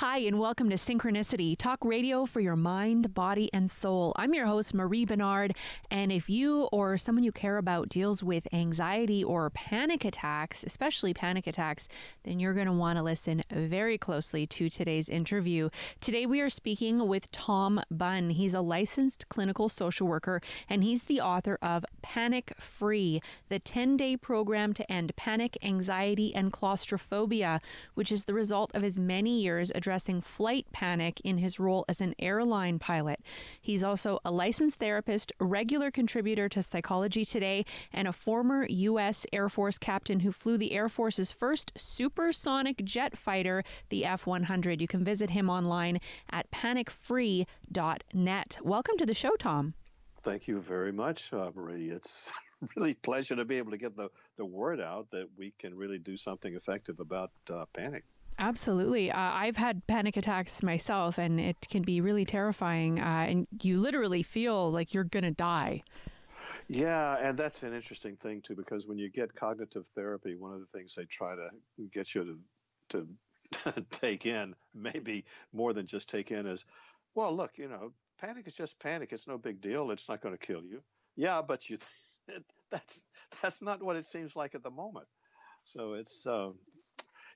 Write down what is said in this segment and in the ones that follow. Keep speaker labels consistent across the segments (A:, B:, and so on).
A: Hi, and welcome to Synchronicity, talk radio for your mind, body, and soul. I'm your host, Marie Benard. And if you or someone you care about deals with anxiety or panic attacks, especially panic attacks, then you're going to want to listen very closely to today's interview. Today, we are speaking with Tom Bunn. He's a licensed clinical social worker, and he's the author of Panic Free, the 10 day program to end panic, anxiety, and claustrophobia, which is the result of his many years addressing flight panic in his role as an airline pilot. He's also a licensed therapist, regular contributor to Psychology Today, and a former U.S. Air Force captain who flew the Air Force's first supersonic jet fighter, the F 100. You can visit him online at panicfree.net. Welcome to the show, Tom.
B: Thank you very much, uh, Marie. It's really pleasure to be able to get the, the word out that we can really do something effective about uh, panic.
A: Absolutely. Uh, I've had panic attacks myself, and it can be really terrifying. Uh, and you literally feel like you're going to die.
B: Yeah, and that's an interesting thing, too, because when you get cognitive therapy, one of the things they try to get you to, to take in, maybe more than just take in, is well, look, you know, panic is just panic. It's no big deal. It's not going to kill you. Yeah, but you. that's that's not what it seems like at the moment. So it's um,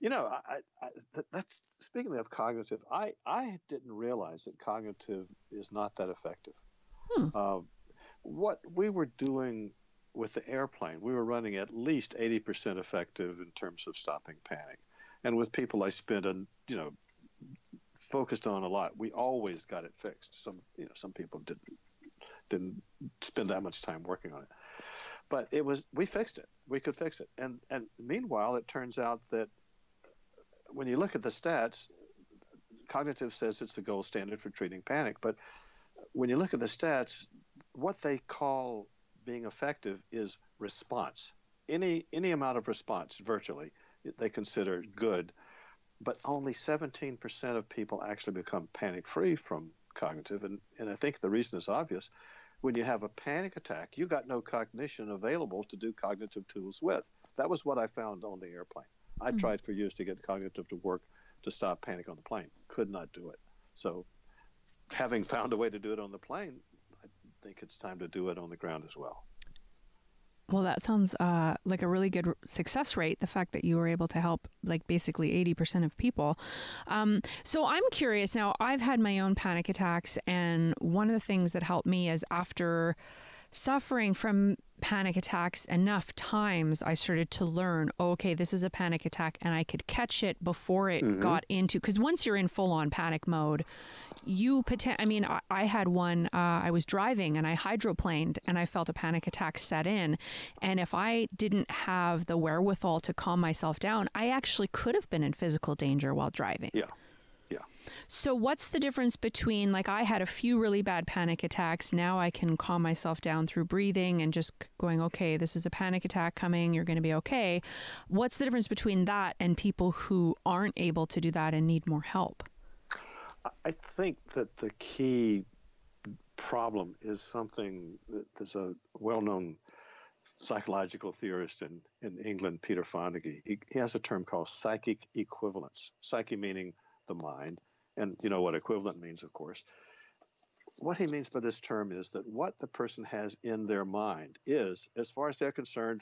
B: you know, I, I, that's speaking of cognitive. I I didn't realize that cognitive is not that effective. Hmm. Uh, what we were doing with the airplane, we were running at least eighty percent effective in terms of stopping panic, and with people I spent a you know focused on a lot, we always got it fixed. Some you know some people didn't didn't spend that much time working on it, but it was we fixed it. We could fix it, and and meanwhile, it turns out that when you look at the stats, cognitive says it's the gold standard for treating panic. But when you look at the stats, what they call being effective is response. Any any amount of response, virtually, they consider good. But only 17% of people actually become panic free from cognitive. And, and I think the reason is obvious. When you have a panic attack, you got no cognition available to do cognitive tools with. That was what I found on the airplane. I mm-hmm. tried for years to get cognitive to work to stop panic on the plane. Could not do it. So, having found a way to do it on the plane, I think it's time to do it on the ground as well.
A: Well, that sounds uh, like a really good success rate. The fact that you were able to help like basically 80% of people. Um, so I'm curious now, I've had my own panic attacks, and one of the things that helped me is after suffering from panic attacks enough times, I started to learn, oh, okay, this is a panic attack, and I could catch it before it mm-hmm. got into. Because once you're in full on panic mode, you poten- I mean, I, I had one. Uh, I was driving and I hydroplaned, and I felt a panic attack set in. And if I didn't have the wherewithal to calm myself down, I actually could have been in physical danger while driving.
B: Yeah.
A: So, what's the difference between, like, I had a few really bad panic attacks. Now I can calm myself down through breathing and just going, okay, this is a panic attack coming. You're going to be okay. What's the difference between that and people who aren't able to do that and need more help?
B: I think that the key problem is something that there's a well known psychological theorist in, in England, Peter Fonagy. He, he has a term called psychic equivalence. Psyche meaning the mind, and you know what equivalent means, of course. What he means by this term is that what the person has in their mind is, as far as they're concerned,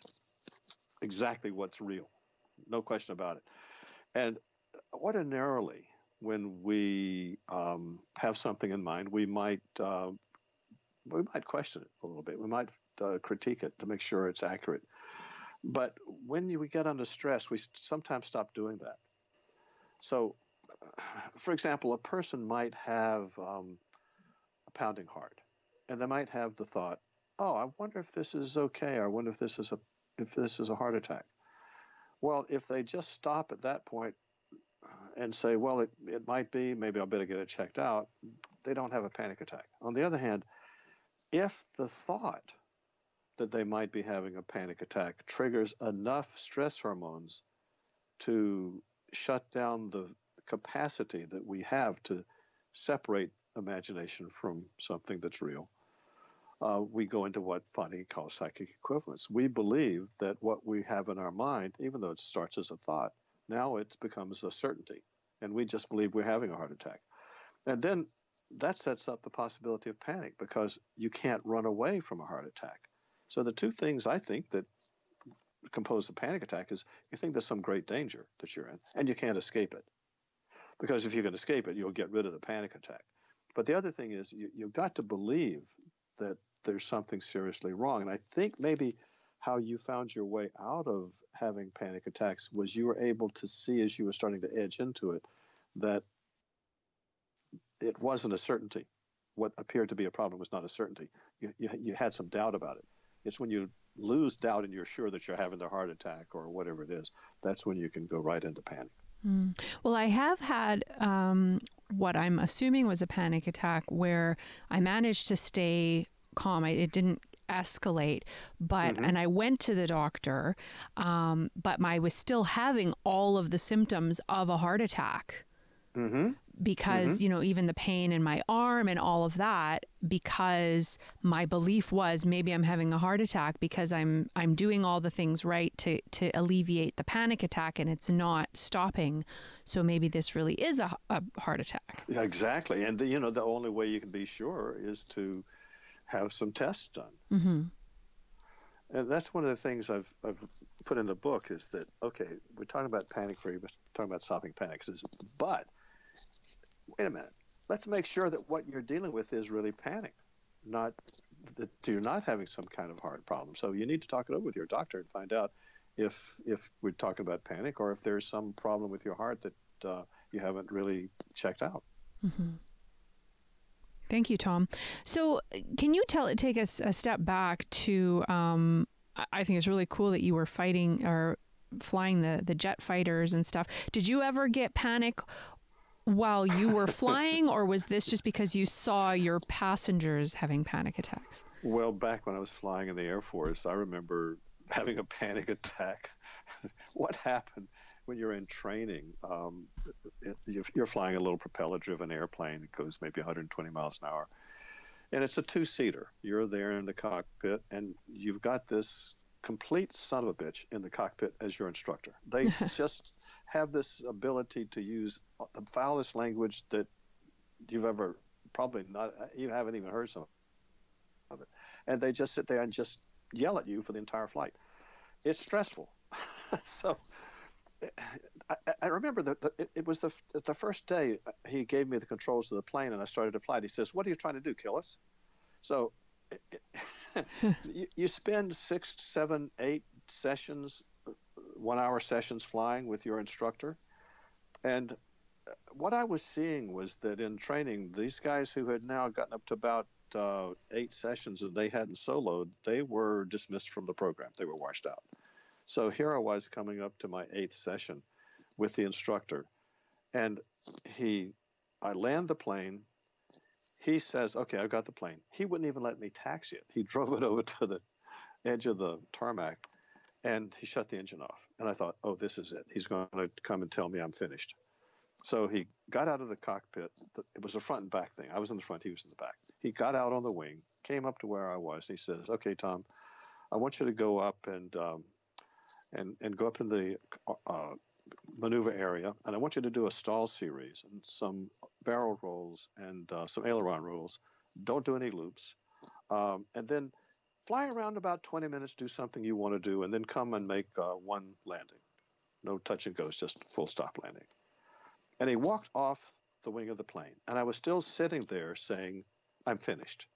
B: exactly what's real. No question about it. And ordinarily, when we um, have something in mind, we might uh, we might question it a little bit. We might uh, critique it to make sure it's accurate. But when we get under stress, we sometimes stop doing that. So for example, a person might have um, a pounding heart, and they might have the thought, "Oh, I wonder if this is okay. I wonder if this is a if this is a heart attack." Well, if they just stop at that uh, and say, "Well, it it might be. Maybe I better get it checked out," they don't have a panic attack. On the other hand, if the thought that they might be having a panic attack triggers enough stress hormones to shut down the capacity that we have to separate imagination from something that's real, uh, we go into what Fonagy calls psychic equivalence. We believe that what we have in our mind, even though it starts as a thought, now it becomes a certainty. and we just believe we're having a heart attack. And then that sets up the possibility of panic because you can't run away from a heart attack. So the two things I think that compose a panic attack is you think there's some great danger that you're in and you can't escape it. Because if you can escape it, you'll get rid of the panic attack. But the other thing is you, you've got to believe that there's something seriously wrong. And I think maybe how you found your way out of having panic attacks was you were able to see as you were starting to edge into it that it wasn't a certainty. What appeared to be a problem was not a certainty. You, you, you had some doubt about it. It's when you lose doubt and you're sure that you're having the heart attack or whatever it is, that's when you can go right into panic.
A: Mm. Well, I have had um, what I'm assuming was a panic attack where I managed to stay calm. I, it didn't escalate, but mm-hmm. and I went to the doctor, um, but I was still having all of the symptoms of a heart attack. Mm-hmm. because mm-hmm. you know even the pain in my arm and all of that because my belief was maybe I'm having a heart attack because I'm I'm doing all the things right to to alleviate the panic attack and it's not stopping. So maybe this really is a, a heart attack.
B: Yeah, exactly. And the, you know the only way you can be sure is to have some tests done. Mm-hmm. and that's one of the things I've, I've put in the book is that okay we're talking about panic free we're talking about stopping panics is but wait a minute, let's make sure that what you're dealing with is really panic, not that you're not having some kind of heart problem. So you need to talk it over with your doctor and find out if if we're talking about panic or if there's some problem with your heart that uh, you haven't really checked out. Mm-hmm.
A: Thank you, Tom. So, can you tell take us a, step back to? Um, I think it's really cool that you were fighting or flying the the jet fighters and stuff. Did you ever get panic while you were flying, or was this just because you saw your passengers having panic attacks?
B: Well, back when I was flying in the Air Force, I remember having a panic attack. what happened when you're in training? Um, you're flying a little propeller driven airplane that goes maybe 120 miles an hour. And it's a two seater. You're there in the cockpit, and you've got this complete son of a bitch in the cockpit as your instructor. They just have this ability to use the foulest language that you've ever probably not you haven't even heard some of it, and they just sit there and just yell at you for the entire flight. It's stressful. so. I, I remember that it, it, was the the first day he gave me the controls of the plane and I started to fly. He says, "What are you trying to do? Kill us?" So it, you, you spend six, seven, eight sessions, one hour sessions flying with your instructor. And what I was seeing was that in training, these guys who had now gotten up to about uh, eight sessions and they hadn't soloed, they were dismissed from the program. They were washed out. So here I was coming up to my eighth session with the instructor. And he, I land the plane, he says, okay, I've got the plane. He wouldn't even let me taxi it. He drove it over to the edge of the tarmac and he shut the engine off. And I thought, oh, this is it. He's going to come and tell me I'm finished. So he got out of the cockpit. It was a front and back thing. I was in the front, he was in the back. He got out on the wing, came up to where I was, and he says, okay, Tom, I want you to go up and um, and and go up in the uh, maneuver area, and I want you to do a stall series and some barrel rolls and uh, some aileron rolls. Don't do any loops. Um, and then fly around about 20 minutes, do something you want to do, and then come and make uh, one landing. No touch and goes, just full stop landing. And he walked off the wing of the plane. And I was still sitting there saying, I'm finished.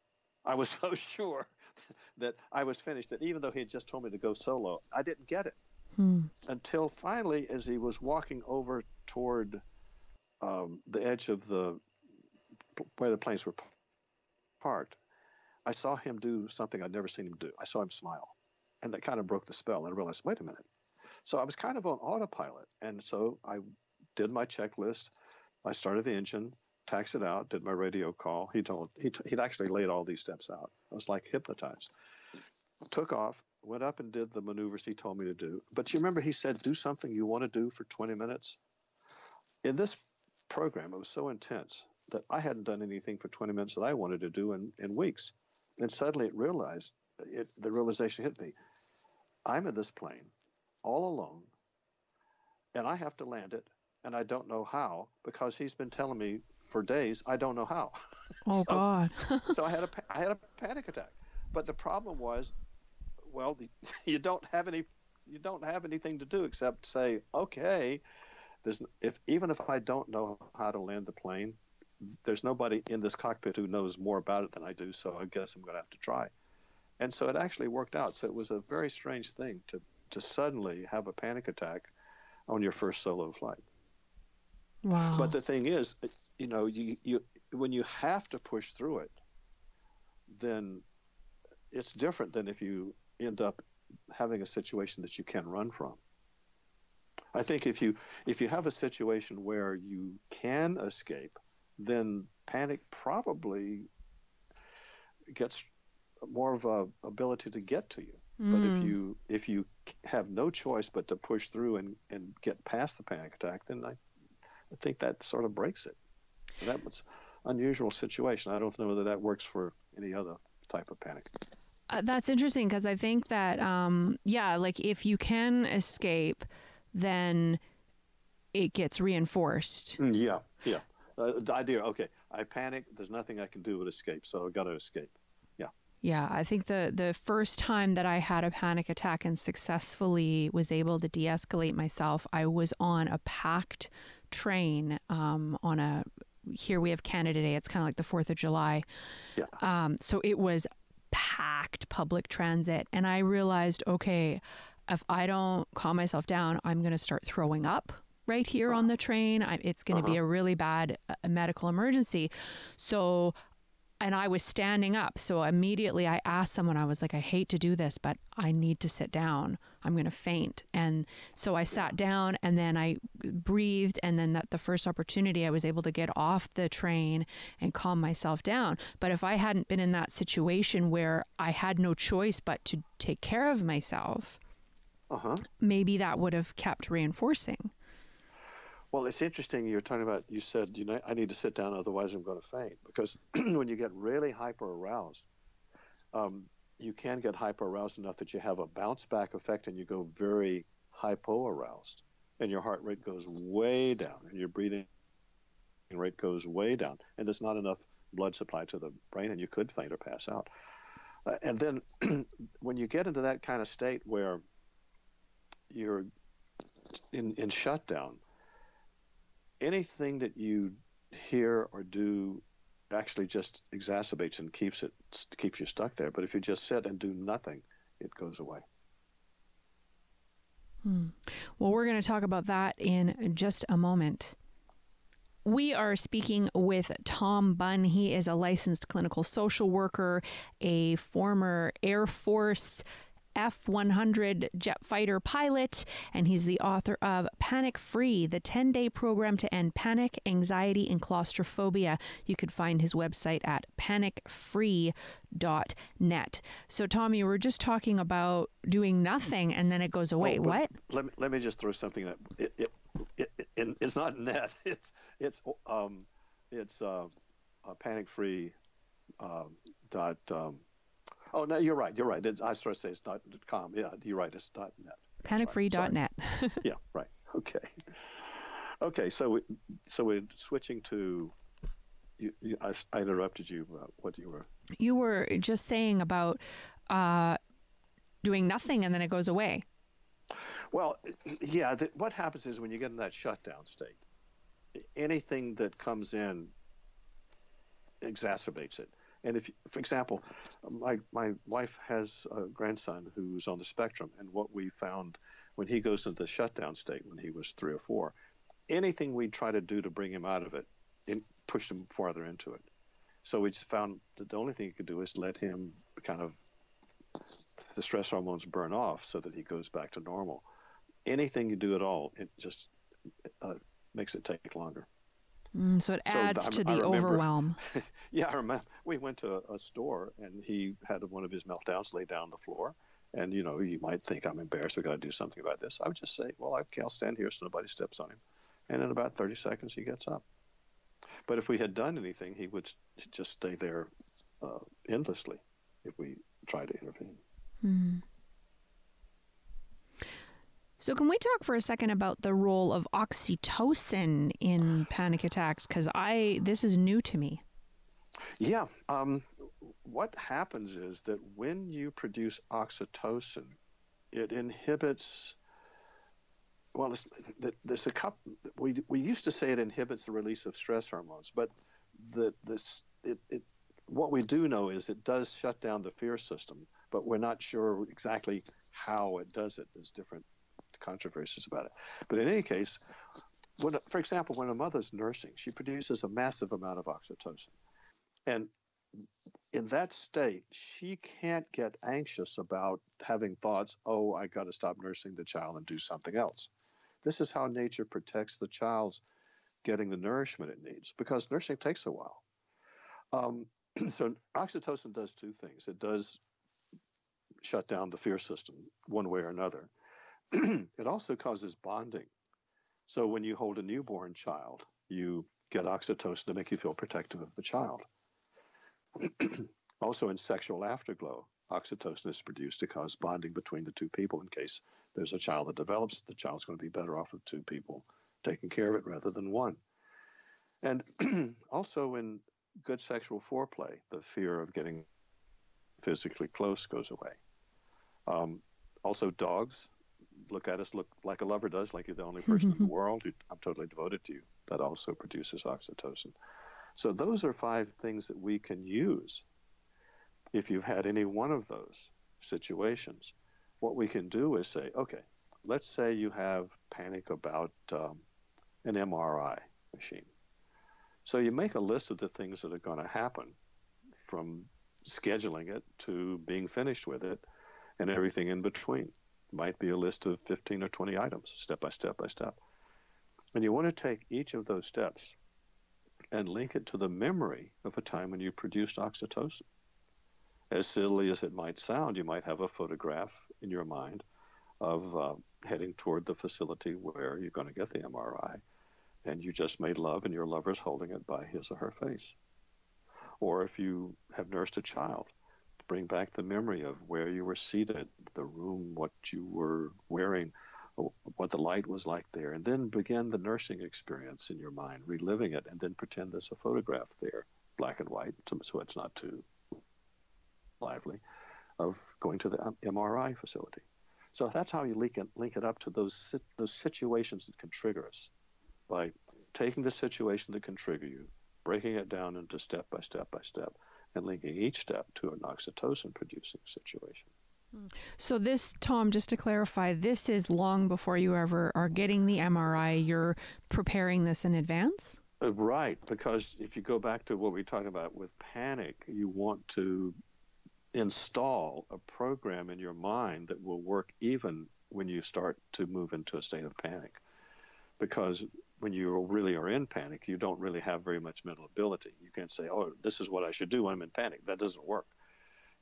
B: I was so sure that I was finished that even though he had just told me to go solo, I didn't get it. Hmm. Until finally, as he was walking over toward um, the edge of the where the planes were parked, I saw him do something I'd never seen him do. I saw him smile, and that kind of broke the spell. And I realized, wait a minute. So I was kind of on autopilot, and so I did my checklist. I started the engine, taxed it out, did my radio call. He told he t- he'd actually laid all these steps out. I was like hypnotized. Took off, went up and did the maneuvers he told me to do. But you remember he said, do something you want to do for 20 minutes? In this program, it was so intense that I hadn't done anything for 20 minutes that I wanted to do in, in weeks. And suddenly it realized, it, the realization hit me. I'm in this plane all alone, and I have to land it and I don't know how because he's been telling me for days I don't know how.
A: Oh
B: so,
A: God!
B: so I had a I had a panic attack, but the problem was, well, you don't have any you don't have anything to do except say, okay, there's if even if I don't know how to land the plane, there's nobody in this cockpit who knows more about it than I do, so I guess I'm going to have to try. And so it actually worked out. So it was a very strange thing to to suddenly have a panic attack on your first solo flight.
A: Wow.
B: But the thing is, you know, you, you when you have to push through it, then it's different than if you end up having a situation that you can run from. I think if you if you have a situation where you can escape, then panic probably gets more of a ability to get to you. Mm. But if hmm. you if you have no choice but to push through and, and get past the panic attack, then I, I think that sort of breaks it. And that was unusual situation. I don't know whether that works for any other type of panic.
A: Uh, that's interesting because I think that um, yeah, like if you can escape, then it gets reinforced.
B: Mm, yeah, yeah. Uh, the idea, okay, I panic. There's nothing I can do but escape, so I've got to escape. Yeah.
A: Yeah, I think the the first time that I had a panic attack and successfully was able to de-escalate myself, I was on a packed train um, on a here we have Canada Day. It's kind of like the Fourth of July.
B: Yeah.
A: Um, so it was packed public transit, and I realized, okay, if I don't calm myself down, I'm going to start throwing up right here on the train. I, it's going to uh-huh. be a really bad uh, medical emergency. So and I was standing up. So immediately I asked someone, I was like, I hate to do this, but I need to sit down. I'm going to faint. And so I sat down and then I breathed. And then that the first opportunity, I was able to get off the train and calm myself down. But if I hadn't been in that situation where I had no choice but to take care of myself, uh-huh. maybe that would have kept reinforcing.
B: Well, it's interesting you're talking about, you said, you know, I need to sit down, otherwise I'm going to faint. Because when you get really hyper aroused, um, you can get hyper aroused enough that you have a bounce back effect and you go very hypo aroused. And your heart rate goes way down and your breathing rate goes way down. And there's not enough blood supply to the brain and you could faint or pass out. Uh, and then when you get into that kind of state where you're in, in shutdown, anything that you hear or do actually just exacerbates and keeps it keeps you stuck there. But if you just sit and do nothing, it goes away.
A: Hmm. Well, we're going to talk about that in just a moment. We are speaking with Tom Bunn. He is a licensed clinical social worker, a former Air Force F 100 jet fighter pilot, and he's the author of Panic Free, the 10 day program to end panic, anxiety, and claustrophobia. You could find his website at panicfree.net. So, Tommy, we are just talking about doing nothing and then it goes away. Oh, what?
B: Let me, let me just throw something that it, it, it, it, it's not net, it's, it's, um, it's uh, uh, panic free uh, dot. Um, Oh no, you're right. You're right. It's, I sort of say it's dot com. Yeah, you're right. It's dot net.
A: Panicfree.net.
B: yeah, right. Okay. Okay, so we, so we're switching to. You, you, I, I, interrupted you. Uh, what you were.
A: You were just saying about uh, doing nothing and then it goes away.
B: Well, yeah. The, what happens is when you get in that shutdown state, anything that comes in exacerbates it. And if, for example, my my wife has a grandson who's on the spectrum, and what we found when he goes into the shutdown state when he was three or four, anything we try to do to bring him out of it, it pushed him farther into it. So we just found that the only thing you could do is let him kind of the stress hormones burn off so that he goes back to normal. Anything you do at all, it just uh, makes it take longer.
A: Mm, so it adds so to the remember, overwhelm.
B: yeah, I remember we went to a, a, store and he had one of his meltdowns lay down on the floor. And, you know, you might think I'm embarrassed. We've got to do something about this. I would just say, well, okay, I'll stand here so nobody steps on him. And in about 30 seconds, he gets up. But if we had done anything, he would just stay there uh, endlessly if we tried to intervene.
A: Mm. So, can we talk for a second about the role of oxytocin in panic attacks? Because I this is new to me.
B: Yeah. Um, what happens is that when you produce oxytocin, it inhibits. Well, there's a couple. We we used to say it inhibits the release of stress hormones, but the this it, it what we do know is it does shut down the fear system, but we're not sure exactly how it does it. There's different controversies about it. But in any case, when, for example, when a mother's nursing, she produces a massive amount of oxytocin. And in that state, she can't get anxious about having thoughts, oh, I got to stop nursing the child and do something else. This is how nature protects the child's getting the nourishment it needs because nursing takes a while. Um, so, oxytocin does two things it does shut down the fear system one way or another. it also causes bonding. So when you hold a newborn child, you get oxytocin to make you feel protective of the child. also in sexual afterglow, oxytocin is produced to cause bonding between the two people in case there's a child that develops, the child's going to be better off with two people taking care of it rather than one. And also in good sexual foreplay, the fear of getting physically close goes away. Um, also, dogs look at us look like a lover does, like you're the only person in the world. Who, I'm totally devoted to you. That also produces oxytocin. So those are five things that we can use. If you've had any one of those situations, what we can do is say, okay, let's say you have panic about um, an MRI machine. So you make a list of the things that are going to happen from scheduling it to being finished with it and everything in between might be a list of 15 or 20 items, step by step by step. And you want to take each of those steps and link it to the memory of a time when you produced oxytocin. As silly as it might sound, you might have a photograph in your mind of uh, heading toward the facility where you're going to get the MRI, and you just made love and your lover's holding it by his or her face. Or if you have nursed a child, bring back the memory of where you were seated, the room, what you were wearing, uh, what the light was like there, and then begin the nursing experience in your mind, reliving it, and then pretend there's a photograph there, black and white, so it's not too lively, of going to the um, MRI facility. So that's how you link it, link it up to those those situations that can trigger us by taking the situation that can trigger you, breaking it down into step by step by step, and linking each step to an oxytocin producing situation.
A: Hmm. So, this, Tom, just to clarify, this is long before you ever are getting the MRI. You're preparing this in advance?
B: Uh, right, because if you go back to what we talked about with panic, you want to install a program in your mind that will work even when you start to move into a state of panic. Because when you really are in panic, you don't really have very much mental ability. You can't say, oh, this is what I should do when I'm in panic. That doesn't work.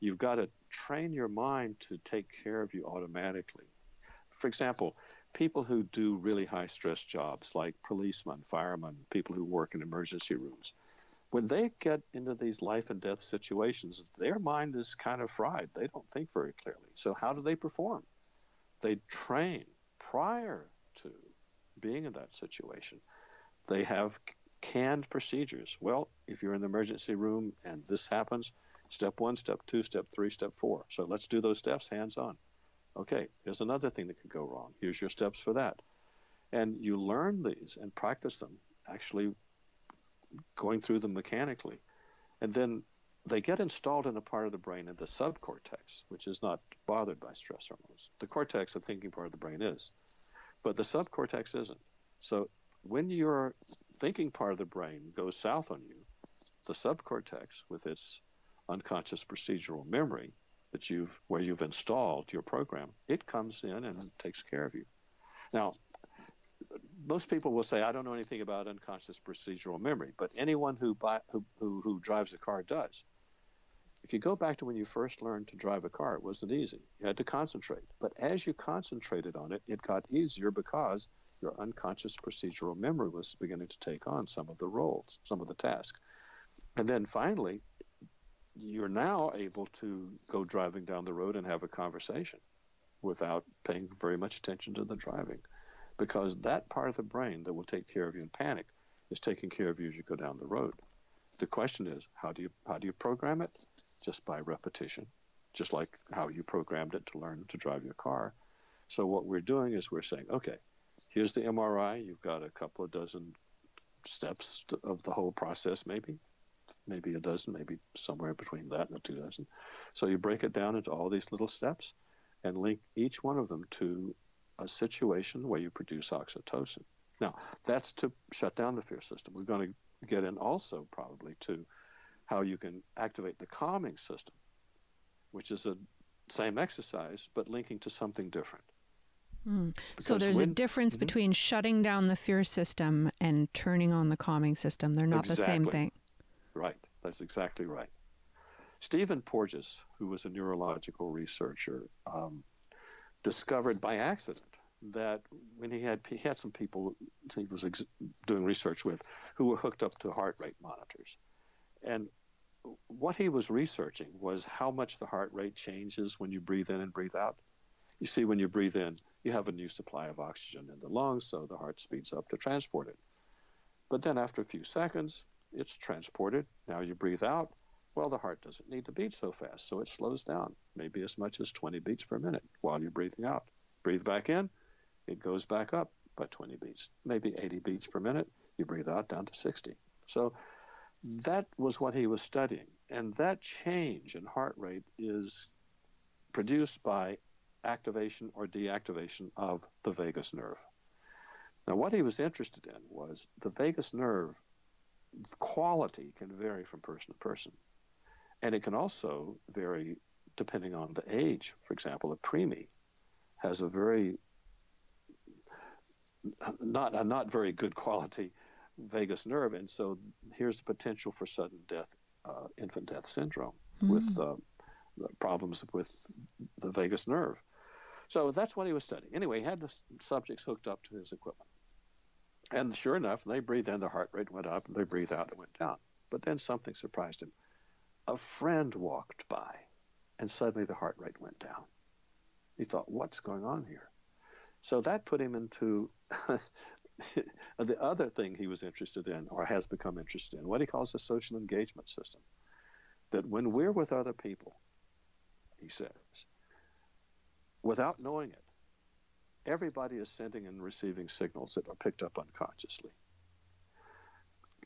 B: You've got to train your mind to take care of you automatically. For example, people who do really high stress jobs like policemen, firemen, people who work in emergency rooms, when they get into these life and death situations, their mind is kind of fried. They don't think very clearly. So, how do they perform? They train prior to being in that situation. They have canned procedures. Well, if you're in the emergency room and this happens, step one, step two, step three, step four. So let's do those steps hands on. Okay, here's another thing that could go wrong. Here's your steps for that. And you learn these and practice them, actually going through them mechanically. And then they get installed in a part of the brain in the subcortex, which is not bothered by stress hormones. The cortex, the thinking part of the brain, is but the subcortex isn't. So when your thinking part of the brain goes south on you, the subcortex, with its unconscious procedural memory that you've where you've installed your program, it comes in and takes care of you. Now, most people will say, "I don't know anything about unconscious procedural memory," but anyone who buy, who, who who drives a car does. If you go back to when you first learned to drive a car, it wasn't easy. You had to concentrate. But as you concentrated on it, it got easier because your unconscious procedural memory was beginning to take on some of the roles, some of the tasks. And then finally, you're now able to go driving down the road and have a conversation without paying very much attention to the driving. Because that part of the brain that will take care of you in panic is taking care of you as you go down the road. The question is, how do you how do you program it? Just by repetition, just like how you programmed it to learn to drive your car. So what we're doing is we're saying, okay, here's the MRI. You've got a couple of dozen steps of the whole process, maybe, maybe a dozen, maybe somewhere between that and a two dozen. So you break it down into all these little steps and link each one of them to a situation where you produce oxytocin. Now, that's to shut down the fear system. We're going to get in also probably to how you can activate the calming system, which is a same exercise but linking to something different.
A: Mm. So there's when, a difference mm-hmm. between shutting down the fear system and turning on the calming system. They're not exactly. the same thing.
B: Right. That's exactly right. Stephen Porges, who was a neurological researcher, um, discovered by accident that when he had he had some people he was ex- doing research with who were hooked up to heart rate monitors, and what he was researching was how much the heart rate changes when you breathe in and breathe out. You see, when you breathe in, you have a new supply of oxygen in the lungs, so the heart speeds up to transport it. But then after a few seconds, it's transported. Now you breathe out. Well, the heart doesn't need to beat so fast, so it slows down, maybe as much as 20 beats per minute while you're breathing out. Breathe back in, it goes back up by 20 beats, maybe 80 beats per minute. You breathe out down to 60. So that was what he was studying. And that change in heart rate is produced by activation or deactivation of the vagus nerve. Now, what he was interested in was the vagus nerve quality can vary from person to person. And it can also vary depending on the age. For example, a preemie has a very not a not very good quality vagus nerve, and so here's the potential for sudden death, uh, infant death syndrome, mm-hmm. with uh, problems with the vagus nerve. So that's what he was studying. Anyway, he had the subjects hooked up to his equipment. And sure enough, they breathed in, the heart rate went up, and they breathed out, it went down. But then something surprised him. A friend walked by, and suddenly the heart rate went down. He thought, what's going on here? So that put him into the other thing he was interested in, or has become interested in, what he calls a social engagement system. That when we're with other people, he says, without knowing it, everybody is sending and receiving signals that are picked up unconsciously.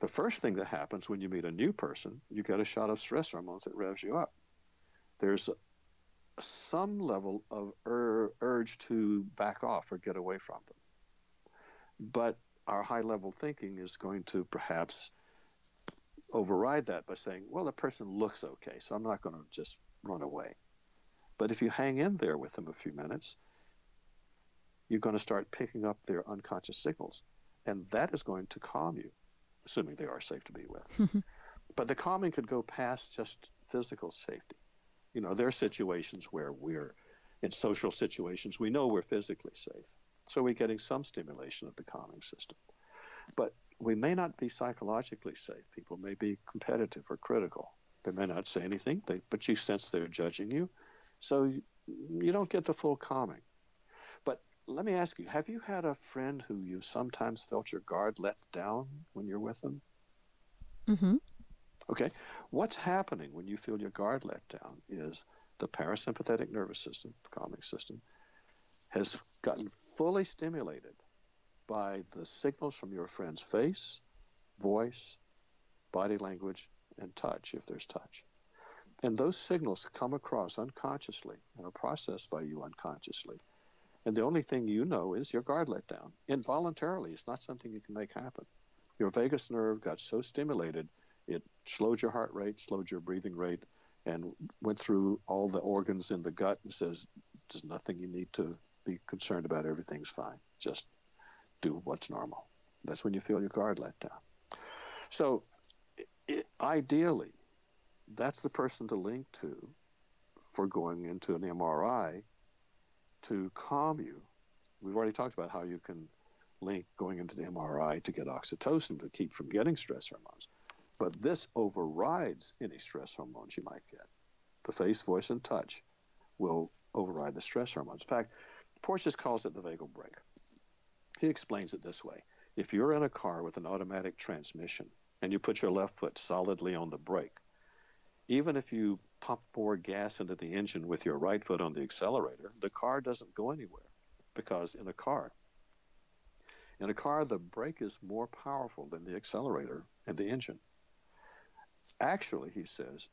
B: The first thing that happens when you meet a new person, you get a shot of stress hormones that revs you up. There's some level of ur- urge to back off or get away from them. But our high level thinking is going to perhaps override that by saying, well, the person looks okay, so I'm not going to just run away. But if you hang in there with them a few minutes, you're going to start picking up their unconscious signals. And that is going to calm you, assuming they are safe to be with. but the calming could go past just physical safety. You know, there are situations where we're in social situations, we know we're physically safe. So we're getting some stimulation of the calming system. But we may not be psychologically safe. People may be competitive or critical. They may not say anything, they, but you sense they're judging you. So you, you don't get the full calming. But let me ask you have you had a friend who you sometimes felt your guard let down when you're with them?
A: Mm-hmm.
B: Okay. What's happening when you feel your guard let down is the parasympathetic nervous system, the calming system, has gotten fully stimulated by the signals from your friend's face, voice, body language, and touch, if there's touch. And those signals come across unconsciously and are processed by you unconsciously. And the only thing you know is your guard let down involuntarily. It's not something you can make happen. Your vagus nerve got so stimulated, it slowed your heart rate, slowed your breathing rate, and went through all the organs in the gut and says, There's nothing you need to be concerned about. Everything's fine. Just do what's normal. That's when you feel your guard let down. So, it, ideally, that's the person to link to for going into an MRI to calm you. We've already talked about how you can link going into the MRI to get oxytocin to keep from getting stress hormones. But this overrides any stress hormones you might get. The face, voice, and touch will override the stress hormones. In fact, Porges calls it the vagal brake. He explains it this way if you're in a car with an automatic transmission and you put your left foot solidly on the brake, even if you pump more gas into the engine with your right foot on the accelerator, the car doesn't go anywhere because in a car, in a car, the brake is more powerful than the accelerator and the engine. Actually, he says,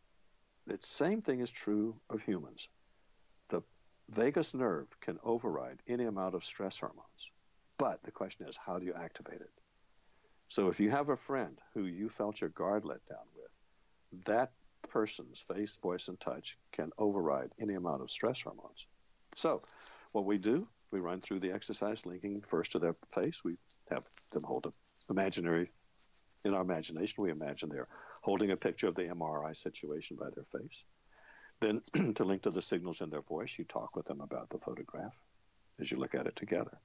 B: the same thing is true of humans. The vagus nerve can override any amount of stress hormones. But the question is, how do you activate it? So if you have a friend who you felt your guard let down with, that person's face, voice, and touch can override any amount of stress hormones. So what we do, we run through the exercise linking first to their face. We have them hold an imaginary, in our imagination, we imagine they're holding a picture of the MRI situation by their face. Then to link to the signals in their voice, you talk with them about the photograph as you look at it together.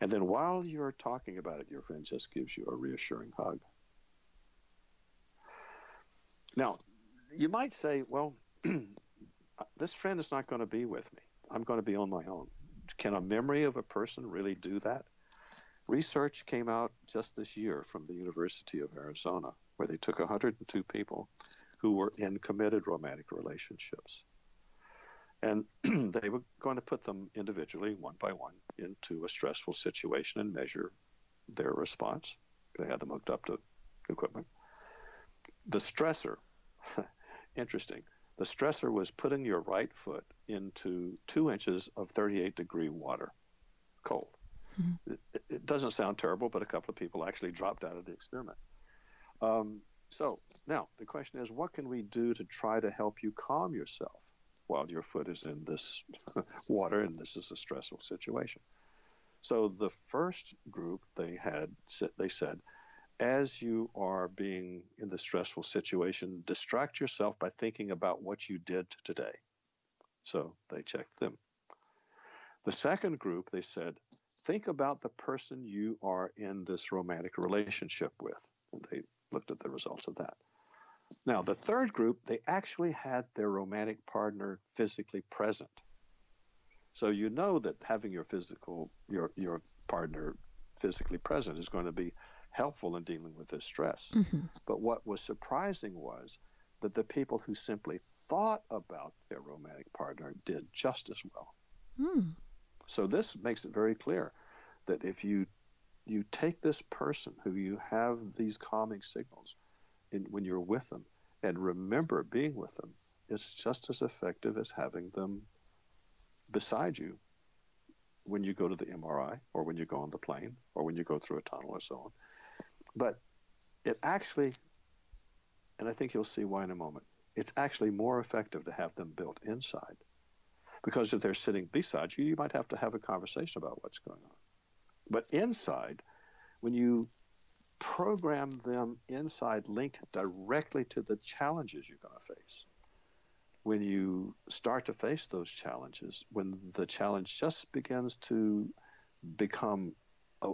B: And then while you're talking about it, your friend just gives you a reassuring hug. Now, you might say, well, this friend is not going to be with me. I'm going to be on my own. Can a memory of a person really do that? Research came out just this year from the University of Arizona, where they took 102 people who were in committed romantic relationships. And they were going to put them individually, one by one, into a stressful situation and measure their response. They had them hooked up to equipment. The stressor, interesting, the stressor was putting your right foot into two inches of 38 degree water, cold. Mm-hmm. It, it, doesn't sound terrible, but a couple of people actually dropped out of the experiment. Um, so now the question is, what can we do to try to help you calm yourself while your foot is in this water and this is a stressful situation? So the first group they had, they said, as you are being in the stressful situation, distract yourself by thinking about what you did today. So they checked them. The second group, they said, think about the person you are in this romantic relationship with. They looked at the results of that. Now, the third group, they actually had their romantic partner physically present. So you know that having your physical your your partner physically present is going to be helpful in dealing with this stress. Mm-hmm. But what was surprising was that the people who simply thought about their romantic partner did just as well. Mm. So this makes it very clear that if you you take this person who you have these calming signals in, when you're with them and remember being with them, it's just as effective as having them beside you when you go to the MRI or when you go on the plane or when you go through a tunnel or so on. But it actually, and I think you'll see why in a moment, it's actually more effective to have them built inside. Because if they're sitting beside you, you might have to have a conversation about what's going on. But inside, when you program them inside linked directly to the challenges you're going to face, when you start to face those challenges, when the challenge just begins to become a,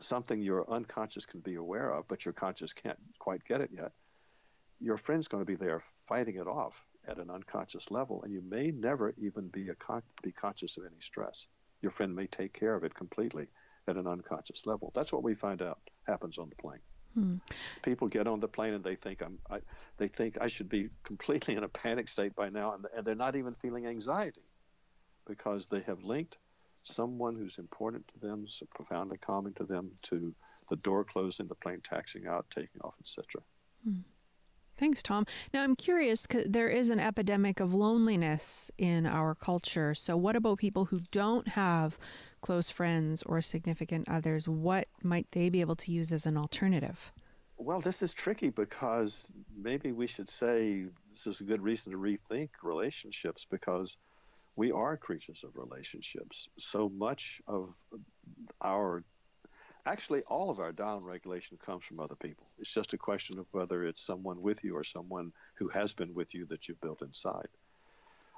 B: something your unconscious can be aware of, but your conscious can't quite get it yet, your friend's going to be there fighting it off at an unconscious level, and you may never even be con- be conscious of any stress. Your friend may take care of it completely at an unconscious level. That's what we find out happens on the plane. Hmm. People get on the plane and they think I'm. I, they think I should be completely in a panic state by now, and, and they're not even feeling anxiety because they have linked someone who's important to them, so profoundly calming to them, to the door closing, the plane taxiing out, taking off, etc. Hmm.
A: Thanks, Tom. Now, I'm curious, there is an epidemic of loneliness in our culture. So, what about people who don't have close friends or significant others? What might they be able to use as an alternative?
B: Well, this is tricky because maybe we should say this is a good reason to rethink relationships because we are creatures of relationships. So much of our Actually, all of our down regulation comes from other people. It's just a question of whether it's someone with you or someone who has been with you that you've built inside.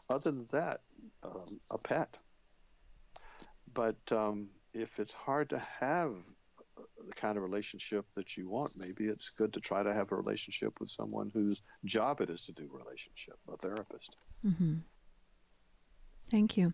B: Other than that, um, a pet. But um, if it's hard to have the kind of relationship that you want, maybe it's good to try to have a relationship with someone whose job it is to do relationship, a therapist. Mm-hmm.
A: Thank you.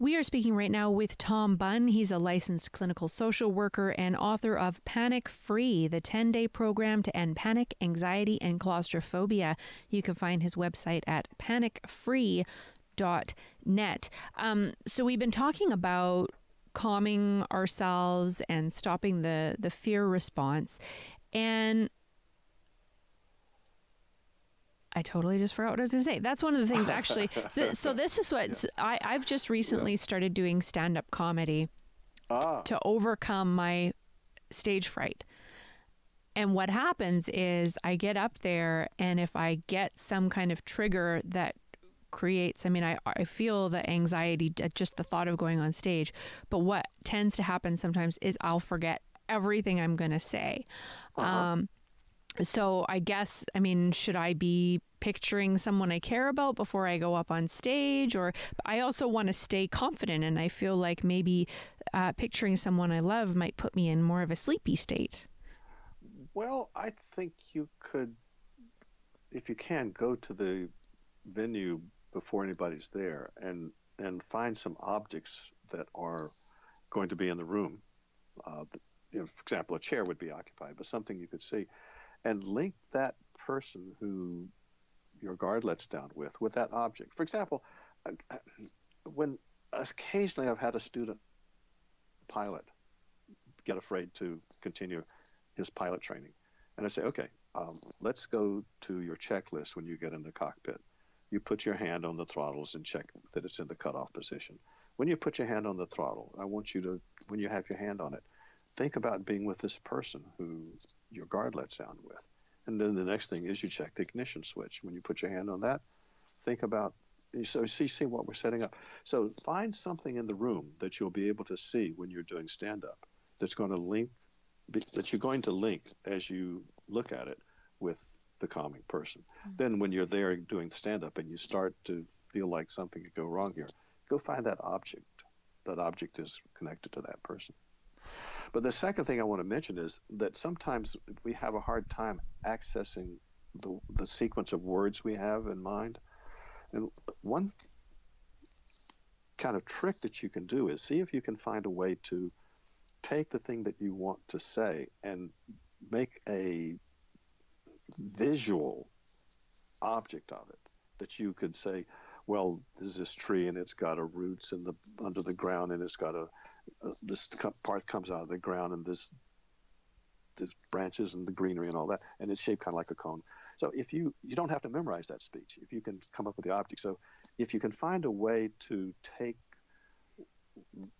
A: We are speaking right now with Tom Bunn. He's a licensed clinical social worker and author of Panic Free, the 10 day program to end panic, anxiety, and claustrophobia. You can find his website at panicfree.net. Um, so, we've been talking about calming ourselves and stopping the, the fear response. And I totally just forgot what I was going to say. That's one of the things, actually. th- so this is what yeah. I, I've just recently yeah. started doing stand up comedy ah. to overcome my stage fright. And what happens is I get up there, and if I get some kind of trigger that creates, I mean, I, I feel the anxiety at just the thought of going on stage. But what tends to happen sometimes is I'll forget everything I'm going to say. Uh-huh. Um, so I guess I mean should I be picturing someone I care about before I go up on stage or I also want to stay confident and I feel like maybe uh, picturing someone I love might put me in more of a sleepy state.
B: Well, I think you could if you can go to the venue before anybody's there and and find some objects that are going to be in the room. Uh, you know, for example, a chair would be occupied, but something you could see and link that person who your guard lets down with with that object. For example, when occasionally I've had a student pilot get afraid to continue his pilot training, and I say, okay, um, let's go to your checklist when you get in the cockpit. You put your hand on the throttles and check that it's in the cutoff position. When you put your hand on the throttle, I want you to, when you have your hand on it, think about being with this person who your guard lets down with. And then the next thing is you check the ignition switch. When you put your hand on that, think about so see see what we're setting up. So find something in the room that you'll be able to see when you're doing stand up that's going to link that you're going to link as you look at it with the calming person. Mm-hmm. Then when you're there doing stand up and you start to feel like something could go wrong here, go find that object. That object is connected to that person. But the second thing I want to mention is that sometimes we have a hard time accessing the, the sequence of words we have in mind. And one kind of trick that you can do is see if you can find a way to take the thing that you want to say and make a visual object of it that you could say well there's this tree and it's got a roots in the under the ground and it's got a this part comes out of the ground and this the branches and the greenery and all that, and it's shaped kind of like a cone. So if you you don't have to memorize that speech, if you can come up with the object. So if you can find a way to take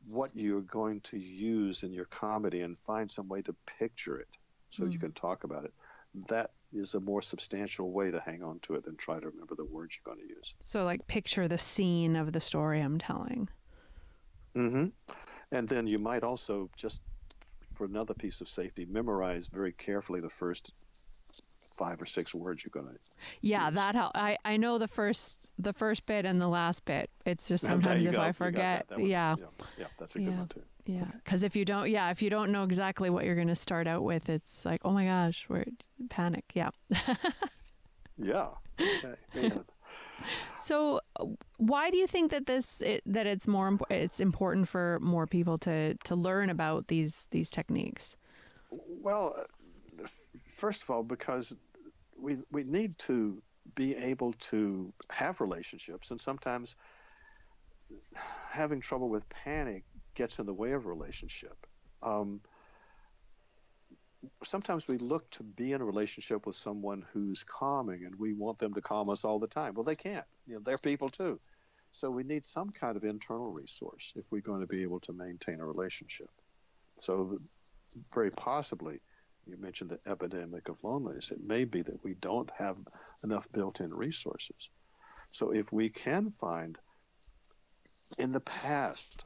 B: what you're going to use in your comedy and find some way to picture it so mm. you can talk about it, that is a more substantial way to hang on to it than try to remember the words you're going to use.
A: So like picture the scene of the story I'm telling.
B: Mm-hmm. And then you might also just for another piece of safety, memorize very carefully the first five or six words you're going to
A: yeah
B: use.
A: that help i i know the first the first bit and the last bit it's just sometimes if go. i forget
B: that.
A: That yeah.
B: yeah yeah that's a good one too
A: yeah because if you don't yeah if you don't know exactly what you're going to start out with it's like oh my gosh we're panic yeah
B: yeah okay.
A: So, why do you think that this it, that it's more it's important for more people to to learn about these these techniques?
B: Well, first of all, because we we need to be able to have relationships, and sometimes having trouble with panic gets in the way of a relationship. Um, sometimes we look to be in a relationship with someone who's calming and we want them to calm us all the time. Well, they can't. You know, they're people too. So we need some kind of internal resource if we're going to be able to maintain a relationship. So very possibly, you mentioned the epidemic of loneliness. It may be that we don't have enough built-in resources. So if we can find in the past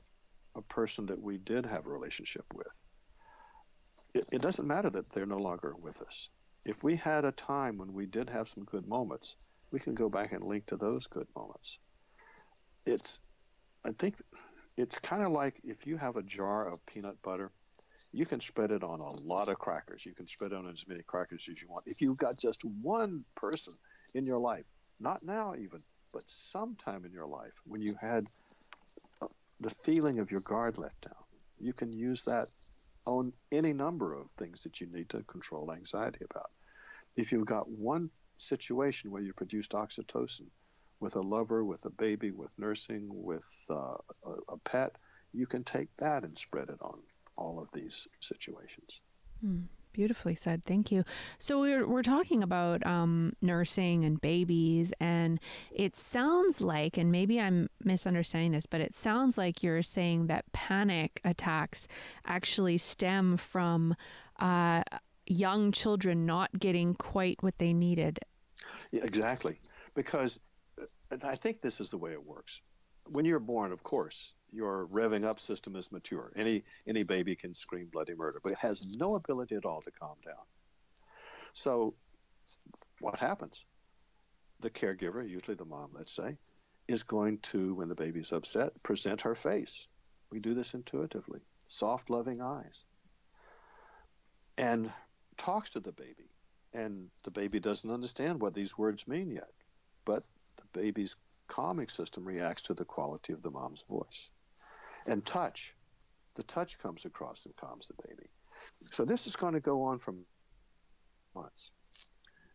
B: a person that we did have a relationship with it, it doesn't matter that they're no longer with us. If we had a time when we did have some good moments, we can go back and link to those good moments. It's, I think, it's kind of like if you have a jar of peanut butter, you can spread it on a lot of crackers. You can spread it on as many crackers as you want. If you've got just one person in your life, not now even, but sometime in your life when you had uh, the feeling of your guard let down, you can use that on any number of things that you need to control anxiety about. If you've got one situation where you produced oxytocin with a lover, with a baby, with nursing, with uh, a, a, pet, you can take that and spread it on all of these situations.
A: Hmm. Beautifully said. Thank you. So we're we're talking about um, nursing and babies, and it sounds like, and maybe I'm misunderstanding this, but it sounds like you're saying that panic attacks actually stem from uh, young children not getting quite what they needed.
B: Yeah, exactly, because uh, I think this is the way it works. When you're born, of course, your revving up system is mature. Any any baby can scream bloody murder, but it has no ability at all to calm down. So what happens? The caregiver, usually the mom, let's say, is going to, when the baby's upset, present her face. We do this intuitively. Soft, loving eyes. And talks to the baby. And the baby doesn't understand what these words mean yet. But the baby's calming system reacts to the quality of the mom's voice and touch. The touch comes across and calms the baby. So this is going to go on for months.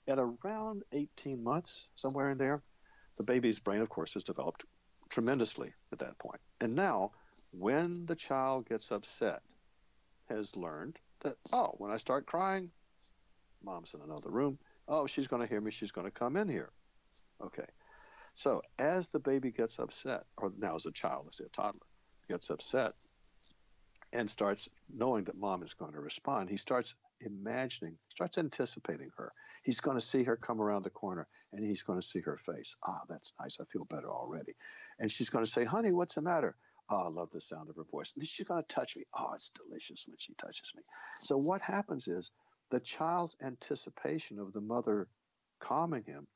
B: At around 18 months, somewhere in there, the baby's brain, of course, has developed tremendously at that point. And now, when the child gets upset, has learned that, oh, when I start crying, mom's in another room. Oh, she's going to hear me. She's going to come in here. Okay. So as the baby gets upset, or now as a child, let's say a toddler, gets upset and starts knowing that mom is going to respond, he starts imagining, starts anticipating her. He's going to see her come around the corner and he's going to see her face. Ah, that's nice. I feel better already. And she's going to say, honey, what's the matter? Oh, I love the sound of her voice. And she's going to touch me. Oh, it's delicious when she touches me. So what happens is the child's anticipation of the mother calming him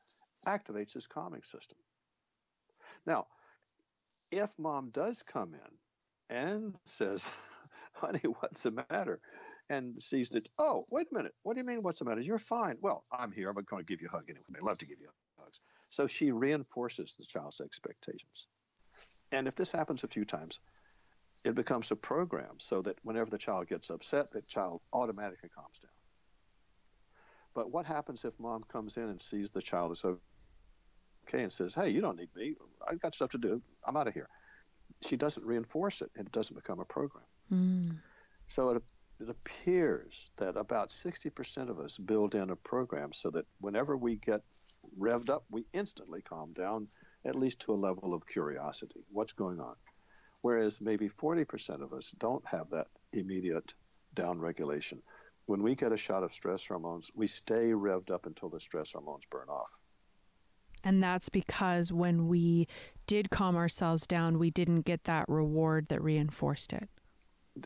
B: activates his calming system. Now, if mom does come in and says, honey, what's the matter? And sees that, oh, wait a minute. What do you mean, what's the matter? You're fine. Well, I'm here. I'm going to give you a hug anyway. I love to give you hugs. So she reinforces the child's expectations. And if this happens a few times, it becomes a program so that whenever the child gets upset, the child automatically calms down. But what happens if mom comes in and sees the child is okay and says, hey, you don't need me. I've got stuff to do. I'm out of here. She doesn't reinforce it and it doesn't become a program. Mm. So it, it appears that about 60% of us build in a program so that whenever we get revved up, we instantly calm down, at least to a level of curiosity. What's going on? Whereas maybe 40% of us don't have that immediate down regulation. When we get a shot of stress hormones, we stay revved up until the stress hormones burn off.
A: And that's because when we did calm ourselves down, we didn't get that reward that reinforced it.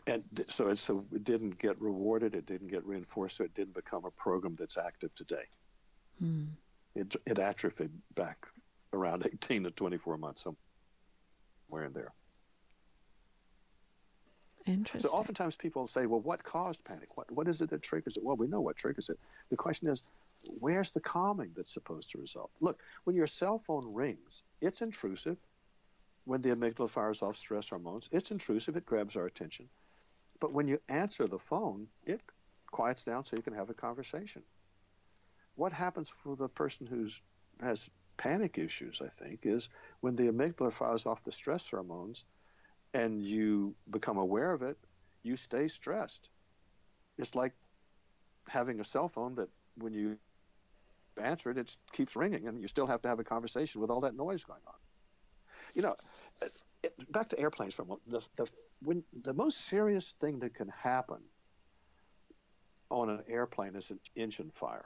B: And so, it, so it didn't get rewarded, it didn't get reinforced, so it didn't become a program that's active today. Hmm. It, it atrophied back around 18 to 24 months, somewhere in there.
A: Interesting.
B: So oftentimes people say, well, what caused panic? What, what is it that triggers it? Well, we know what triggers it. The question is, where's the calming that's supposed to result? Look, when your cell phone rings, it's intrusive. When the amygdala fires off stress hormones, it's intrusive. It grabs our attention. But when you answer the phone, it quiets down so you can have a conversation. What happens for the person who has panic issues, I think, is when the amygdala fires off the stress hormones and you become aware of it, you stay stressed. It's like having a cell phone that when you answer it, it keeps ringing, and you still have to have a conversation with all that noise going on. You know, it, back to airplanes for a moment. The, the, when, the most serious thing that can happen on an airplane is an engine fire.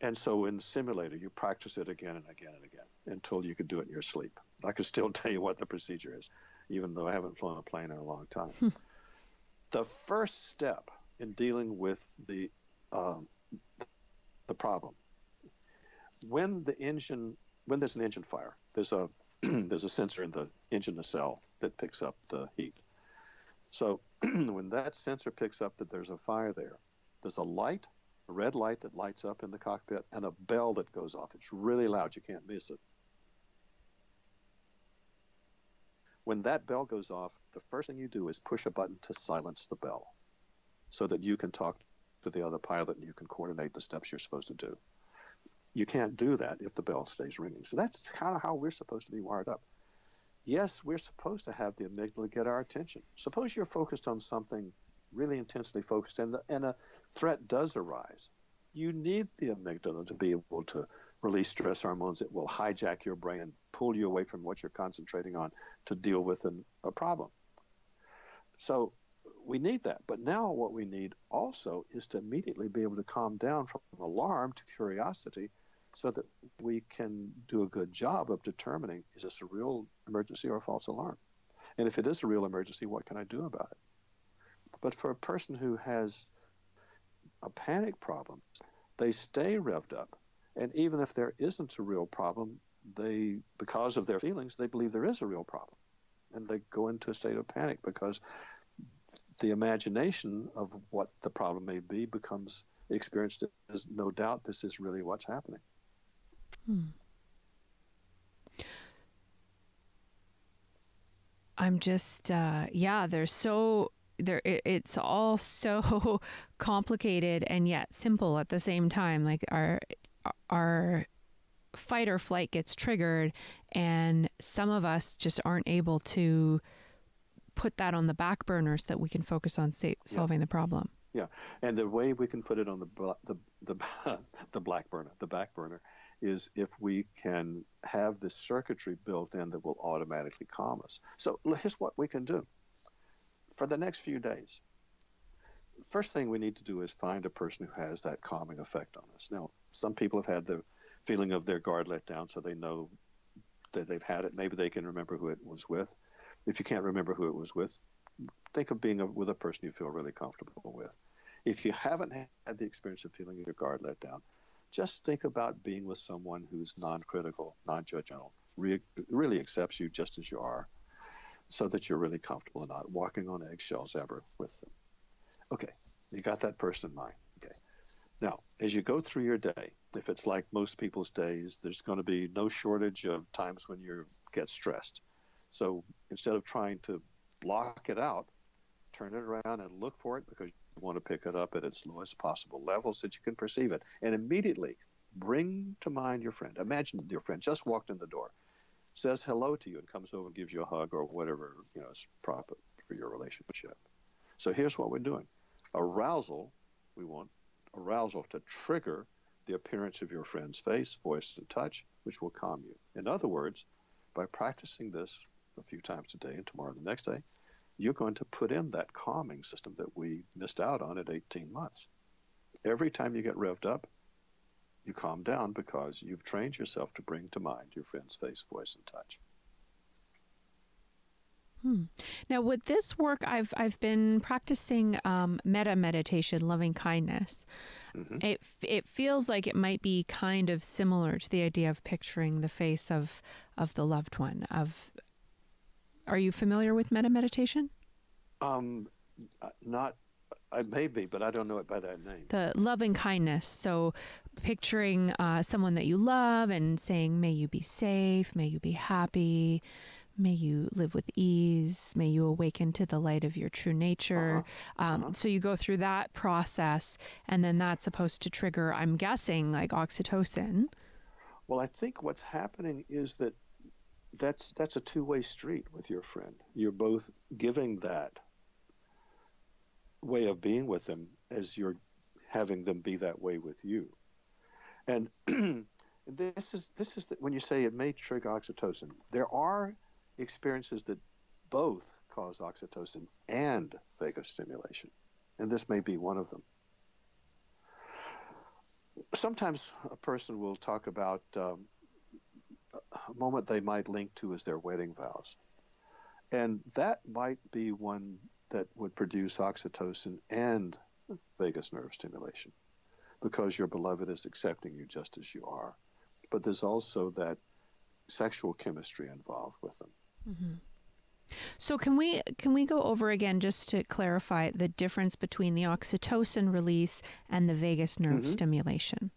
B: And so in the simulator, you practice it again and again and again until you can do it in your sleep. I can still tell you what the procedure is, even though I haven't flown a plane in a long time. Hmm. the first step in dealing with the um, the problem. When the engine, when there's an engine fire, there's a there's a sensor in the engine nacelle that picks up the heat. So when that sensor picks up that there's a fire there, there's a light, a red light that lights up in the cockpit, and a bell that goes off. It's really loud. You can't miss it. When that bell goes off, the first thing you do is push a button to silence the bell so that you can talk to the other pilot and you can coordinate the steps you're supposed to do. You can't do that if the bell stays ringing. So that's kind of how we're supposed to be wired up. Yes, we're supposed to have the amygdala get our attention. Suppose you're focused on something really intensely focused and, and a threat does arise. You need the amygdala to be able to release stress hormones that will hijack your brain pull you away from what you're concentrating on to deal with an, a problem. So we need that. But now what we need also is to immediately be able to calm down from alarm to curiosity so that we can do a good job of determining is this a real emergency or a false alarm? And if it is a real emergency, what can I do about it? But for a person who has a panic problem, they stay revved up. And even if there isn't a real problem, they, because of their feelings, they believe there is a real problem. And they go into a state of panic because the imagination of what the problem may be becomes experienced as no doubt this is really what's happening. Hmm.
A: I'm just, uh, yeah, there's so, there, it, it's all so complicated and yet simple at the same time. Like our, our fight or flight gets triggered, and some of us just aren't able to put that on the back burner so that we can focus on sa- solving
B: yeah.
A: the problem.
B: Yeah, and the way we can put it on the the the, the black burner, the back burner, is if we can have this circuitry built in that will automatically calm us. So here's what we can do for the next few days. First thing we need to do is find a person who has that calming effect on us. Now, some people have had the feeling of their guard let down, so they know that they've had it. Maybe they can remember who it was with. If you can't remember who it was with, think of being a, with a person you feel really comfortable with. If you haven't had the experience of feeling your guard let down, just think about being with someone who's non critical, non judgmental, re- really accepts you just as you are, so that you're really comfortable and not walking on eggshells ever with them. Okay, you got that person in mind. Okay. Now, as you go through your day, if it's like most people's days, there's going to be no shortage of times when you get stressed. So instead of trying to block it out, turn it around and look for it because you want to pick it up at its lowest possible levels that you can perceive it. And immediately bring to mind your friend. Imagine your friend just walked in the door, says hello to you, and comes over and gives you a hug or whatever you know is proper for your relationship. So here's what we're doing: arousal. We want arousal to trigger the appearance of your friend's face, voice, and touch, which will calm you. In other words, by practicing this a few times a day and tomorrow the next day, you're going to put in that calming system that we missed out on at 18 months. Every time you get revved up, you calm down because you've trained yourself to bring to mind your friend's face, voice, and touch.
A: Hmm. Now, with this work, I've I've been practicing um, metta meditation, loving kindness. Mm-hmm. It it feels like it might be kind of similar to the idea of picturing the face of of the loved one. Of are you familiar with metta meditation?
B: Um, uh, not. I may be, but I don't know it by that name.
A: The loving kindness. So, picturing uh, someone that you love and saying, "May you be safe. May you be happy." May you live with ease. May you awaken to the light of your true nature. Uh-huh. Um, uh-huh. So you go through that process, and then that's supposed to trigger, I'm guessing, like oxytocin.
B: Well, I think what's happening is that that's that's a two-way street with your friend. You're both giving that way of being with them as you're having them be that way with you. And this is this is the, when you say it may trigger oxytocin. There are experiences that both cause oxytocin and vagus stimulation, and this may be one of them. Sometimes a person will talk about um, moment they might link to as their wedding vows, and that might be one that would produce oxytocin and vagus nerve stimulation because your beloved is accepting you just as you are. But there's also that sexual chemistry involved with them. Mm-hmm.
A: So can we can we go over again just to clarify the difference between the oxytocin release and the vagus nerve mm-hmm. stimulation?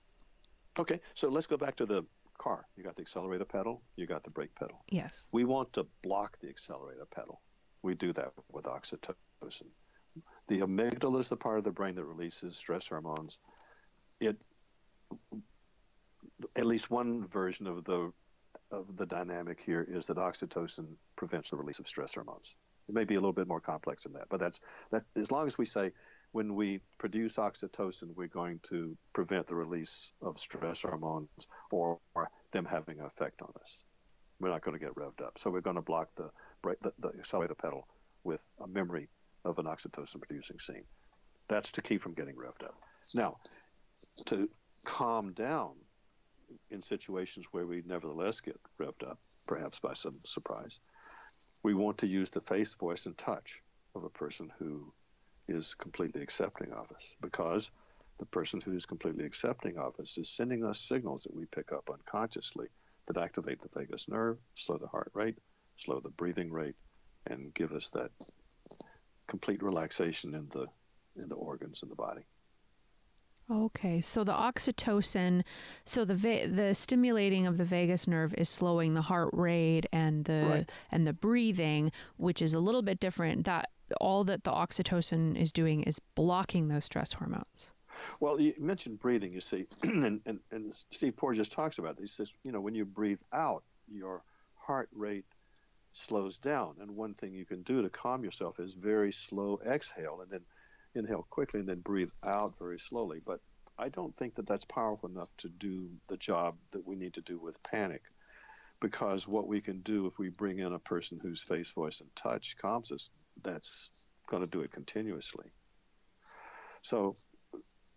B: Okay, so let's go back to the car. You got the accelerator pedal, you got the brake pedal.
A: Yes.
B: We want to block the accelerator pedal. We do that with oxytocin. The amygdala is the part of the brain that releases stress hormones. It at least one version of the of the dynamic here is that oxytocin prevents the release of stress hormones. It may be a little bit more complex than that, but that's that. As long as we say when we produce oxytocin, we're going to prevent the release of stress hormones or, or them having an effect on us. We're not going to get revved up, so we're going to block the brake, the, the accelerator pedal with a memory of an oxytocin producing scene. That's to keep from getting revved up. Now, to calm down in situations where we nevertheless get revved up, perhaps by some surprise, we want to use the face, voice, and touch of a person who is completely accepting of us because the person who is completely accepting of us is sending us signals that we pick up unconsciously that activate the vagus nerve, slow the heart rate, slow the breathing rate, and give us that complete relaxation in the in the organs in the body.
A: Okay, so the oxytocin, so the va- the stimulating of the vagus nerve is slowing the heart rate and the
B: Right.
A: and the breathing, which is a little bit different. That all that the oxytocin is doing is blocking those stress hormones.
B: Well, you mentioned breathing, you see, and, and, and Steve Porges talks about this. He says, you know, when you breathe out, your heart rate slows down. And one thing you can do to calm yourself is very slow exhale and then inhale quickly and then breathe out very slowly. But I don't think that that's powerful enough to do the job that we need to do with panic. Because what we can do if we bring in a person whose face, voice, and touch calms us, that's going to do it continuously. So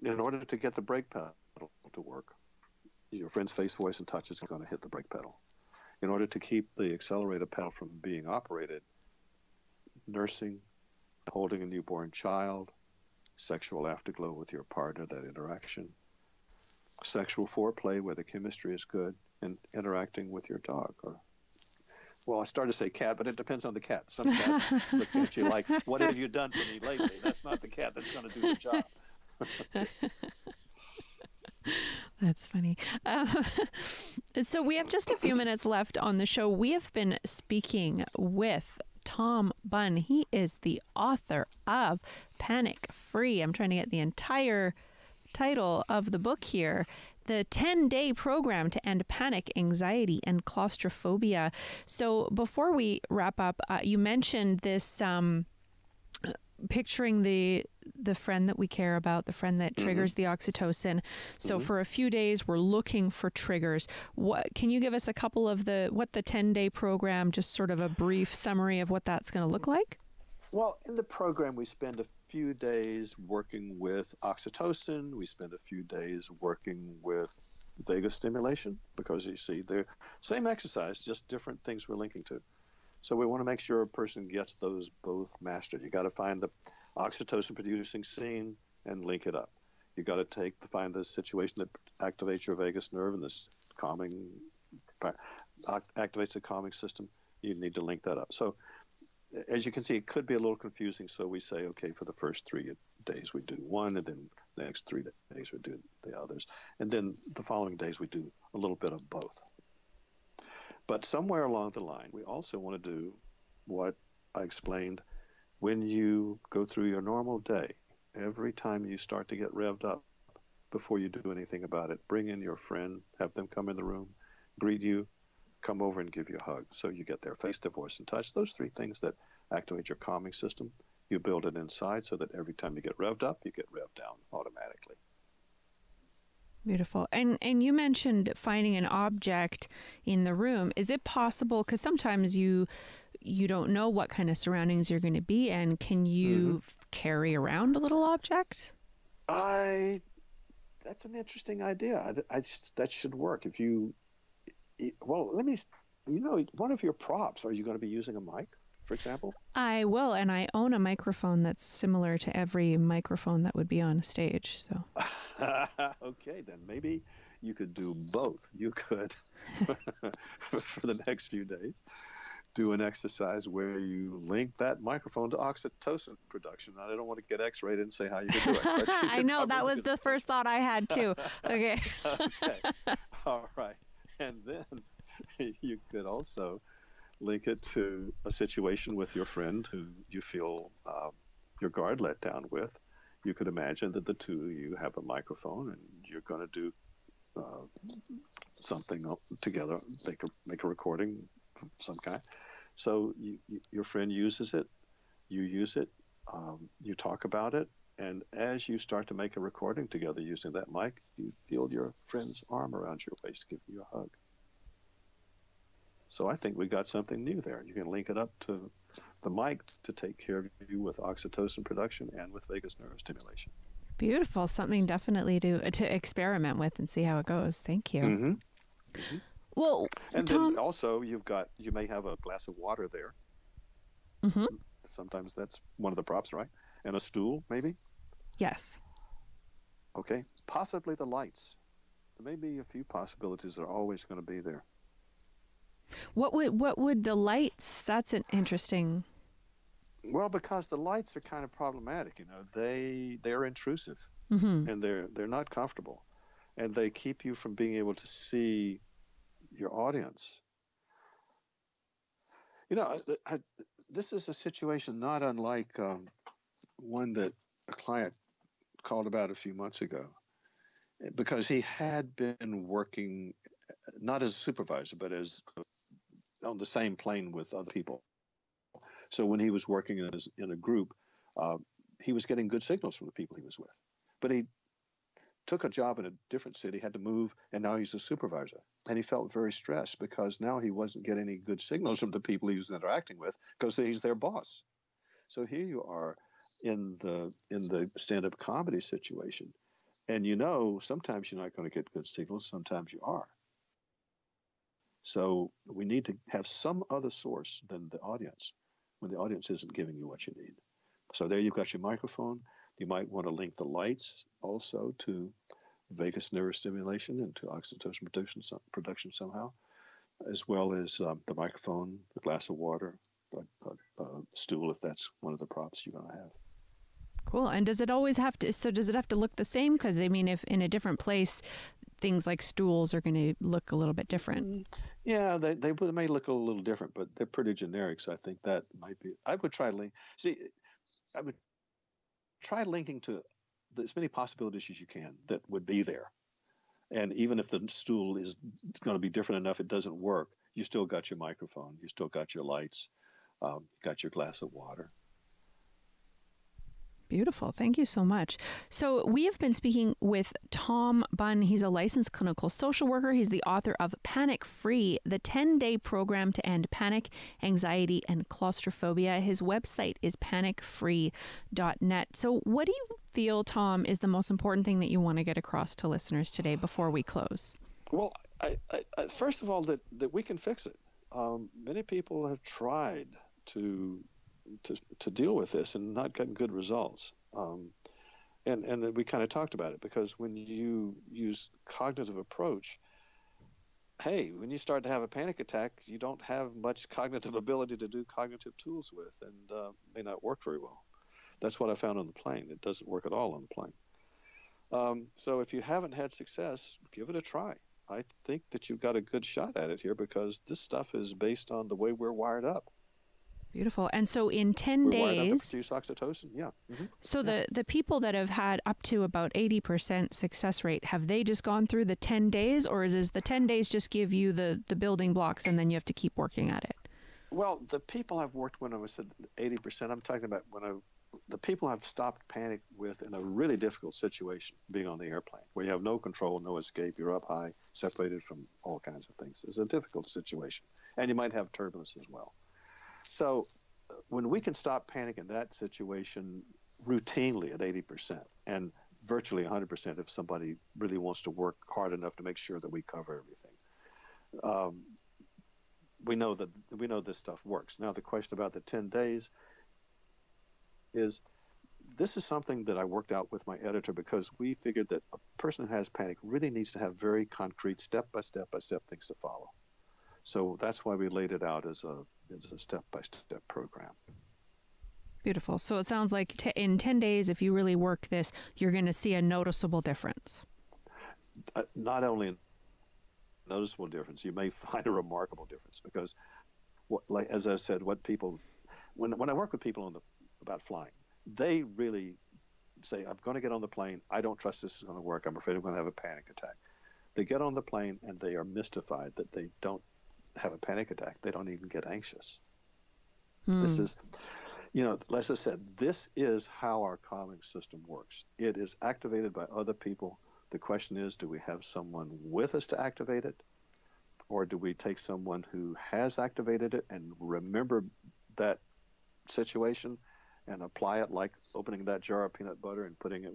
B: in order to get the brake pedal to work, your friend's face, voice, and touch is going to hit the brake pedal. In order to keep the accelerator pedal from being operated, nursing, holding a newborn child, sexual afterglow with your partner, that interaction, sexual foreplay where the chemistry is good, and interacting with your dog or well, I started to say cat, but it depends on the cat. Some cats look at you like, "What have you done for me lately?" That's not the cat that's going to do the job.
A: That's funny. Uh, so we have just a few minutes left on the show. We have been speaking with Tom Bunn. He is the author of Panic Free. I'm trying to get the entire title of the book here. The 10 day program to end panic, anxiety, and claustrophobia. So, before we wrap up, uh, you mentioned this um, picturing the the friend that we care about, the friend that triggers the oxytocin. So for a few days we're looking for triggers. What can you give us a couple of the what the 10-day program just sort of a brief summary of what that's going to look like?
B: Well, in the program, we spend a few days working with oxytocin. We spend a few days working with vagus stimulation because you see, they're same exercise, just different things we're linking to. So we want to make sure a person gets those both mastered. You got to find the oxytocin producing scene and link it up. You got to take the find the situation that activates your vagus nerve and this calming uh, activates the calming system. You need to link that up. So as you can see, it could be a little confusing. So we say, okay, for the first three days we do one, and then the next three days we do the others, and then the following days we do a little bit of both. But somewhere along the line, we also want to do what I explained when you go through your normal day. Every time you start to get revved up, before you do anything about it, bring in your friend, have them come in the room, greet you, come over and give you a hug. So you get their face, their voice, and touch. Those three things that activate your calming system. You build it inside so that every time you get revved up, you get revved down automatically.
A: Beautiful. And and you mentioned finding an object in the room. Is it possible cuz sometimes you you don't know what kind of surroundings you're going to be in. Can you
B: Mm-hmm.
A: f- carry around a little object?
B: I. That's an interesting idea. I, I, that should work. If you, well, let me. You know, one of your props. Are you going to be using a mic, for example?
A: I will, and I own a microphone that's similar to every microphone that would be on a stage. So
B: okay, then maybe you could do both. You could, for the next few days, do an exercise where you link that microphone to oxytocin production. I don't want to get X-rated and say how you can do it. you
A: I know that was the first thought I had too. Okay.
B: okay. All right. and then you could also link it to a situation with your friend who you feel uh, your guard let down with. You could imagine that the two of you have a microphone and you're going to do uh, something together, make a, make a recording of some kind. So you, you, your friend uses it, you use it, um, you talk about it, and as you start to make a recording together using that mic, you feel your friend's arm around your waist giving you a hug. So I think we got something new there. You can link it up to the mic to take care of you with oxytocin production and with vagus nerve stimulation.
A: Beautiful. Something definitely to to experiment with and see how it goes. Thank you.
B: Mm-hmm. Mm-hmm.
A: Well,
B: and
A: Tom,
B: then also you've got you may have a glass of water there.
A: Mm-hmm.
B: Sometimes that's one of the props, right? And a stool, maybe.
A: Yes.
B: Okay. Possibly the lights. There may be a few possibilities that are always going to be there.
A: What would what would the lights? That's an interesting.
B: Well, because the lights are kind of problematic. You know, they they're intrusive
A: mm-hmm.
B: and they're they're not comfortable, and they keep you from being able to see your audience. You know, I, I, this is a situation not unlike um, one that a client called about a few months ago, because he had been working not as a supervisor, but as on the same plane with other people. So when he was working in, his, in a group, uh, he was getting good signals from the people he was with. But he took a job in a different city, had to move, and now he's a supervisor. And he felt very stressed because now he wasn't getting any good signals from the people he was interacting with because he's their boss. So here you are in the in the stand-up comedy situation, and you know sometimes you're not going to get good signals, sometimes you are. So we need to have some other source than the audience when the audience isn't giving you what you need. So there you've got your microphone. You might want to link the lights also to vagus nerve stimulation and to oxytocin production, production somehow, as well as um, the microphone, a glass of water, a, a, a stool if that's one of the props you're going to have.
A: Cool. And does it always have to? So does it have to look the same? Because I mean, if in a different place, things like stools are going to look a little bit different. Mm,
B: yeah, they they may look a little different, but they're pretty generic. So I think that might be. I would try link. See, I would try linking to as many possibilities as you can that would be there. And even if the stool is going to be different enough, it doesn't work. You still got your microphone. You still got your lights. Um, got your glass of water.
A: Beautiful. Thank you so much. So, we have been speaking with Tom Bunn. He's a licensed clinical social worker. He's the author of Panic Free, the 10 day program to end panic, anxiety, and claustrophobia. His website is panicfree.net. So, what do you feel, Tom, is the most important thing that you want to get across to listeners today before we close?
B: Well, I, I, first of all, that, that we can fix it. Um, many people have tried to to, deal with this and not gotten good results. Um, and and we kind of talked about it because when you use cognitive approach, hey, when you start to have a panic attack, you don't have much cognitive ability to do cognitive tools with, and uh, may not work very well. That's what I found on the plane. It doesn't work at all on the plane. Um, so if you haven't had success, give it a try. I think that you've got a good shot at it here because this stuff is based on the way we're wired up.
A: Beautiful. And so in 10
B: We're
A: days.
B: produce oxytocin, yeah. Mm-hmm.
A: So
B: yeah.
A: the, the people that have had up to about 80% success rate, have they just gone through the 10 days or is the 10 days just give you the, the building blocks and then you have to keep working at it?
B: Well, the people I've worked when I was at 80%, I'm talking about when I, the people I've stopped panic with in a really difficult situation, being on the airplane, where you have no control, no escape, you're up high, separated from all kinds of things. It's a difficult situation. And you might have turbulence as well. So when we can stop panic in that situation routinely at 80% and virtually 100% if somebody really wants to work hard enough to make sure that we cover everything. Um, we know that we know this stuff works. Now the question about the 10 days is this is something that I worked out with my editor because we figured that a person who has panic really needs to have very concrete step by step by step things to follow. So that's why we laid it out as a it's a step by step program.
A: Beautiful. So it sounds like t- in 10 days, if you really work this, you're going to see a noticeable difference.
B: Uh, not only a noticeable difference. You may find a remarkable difference because, what, like as I said, what people, when when I work with people on the about flying, they really say, "I'm going to get on the plane. I don't trust this is going to work. I'm afraid I'm going to have a panic attack." They get on the plane and they are mystified that they don't have a panic attack. They don't even get anxious. Hmm. This is, you know, as I said, this is how our calming system works. It is activated by other people. The question is, do we have someone with us to activate it? Or do we take someone who has activated it and remember that situation and apply it like opening that jar of peanut butter and putting it